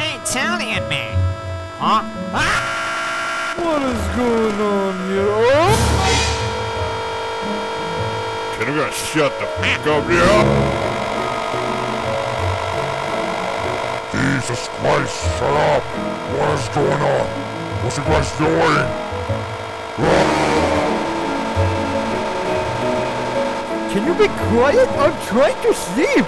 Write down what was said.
Italian man. Huh? Ah! What is going on here? Oh! Can you shut the fuck up, yeah? Jesus Christ, shut up! What is going on? What's the guys doing? Can you be quiet? I'm trying to sleep.